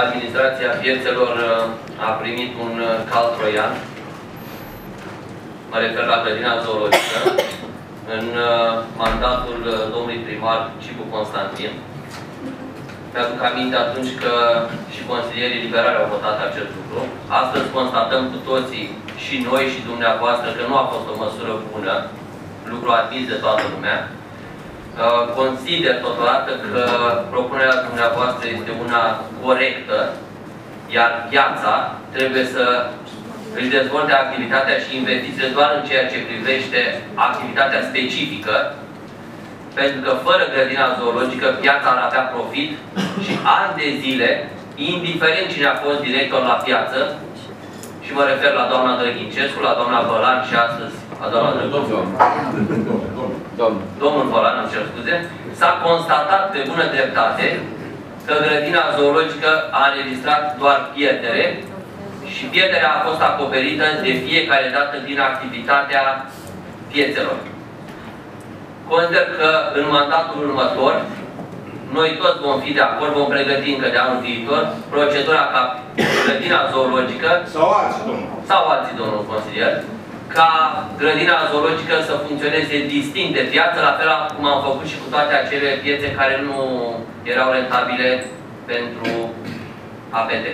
administrația piețelor uh, a primit un uh, cal troian. Mă refer la grădina zoologică în uh, mandatul domnului primar Cipu Constantin. Mi-aduc aminte atunci că și consilierii liberali au votat acest lucru. Astăzi constatăm cu toții, și noi și dumneavoastră, că nu a fost o măsură bună, lucru admis de toată lumea. Consider totodată că propunerea dumneavoastră este una corectă, iar piața trebuie să își dezvolte activitatea și investițiile doar în ceea ce privește activitatea specifică, pentru că fără grădina zoologică piața ar avea profit și ani de zile, indiferent cine a fost director la piață, și mă refer la doamna Drăghincescu, la doamna Bălan și astăzi la doamna Drăghincescu, Domnul. Domnul Volan, îmi cer scuze, s-a constatat pe bună dreptate că grădina zoologică a înregistrat doar pierdere și pierderea a fost acoperită de fiecare dată din activitatea piețelor. Consider că în mandatul următor, noi toți vom fi de acord, vom pregăti încă de anul viitor procedura ca grădina zoologică sau alții, domnul. Sau alții, domnul consilier, ca grădina zoologică să funcționeze distinct de piață, la fel cum am făcut și cu toate acele piețe care nu erau rentabile pentru APT.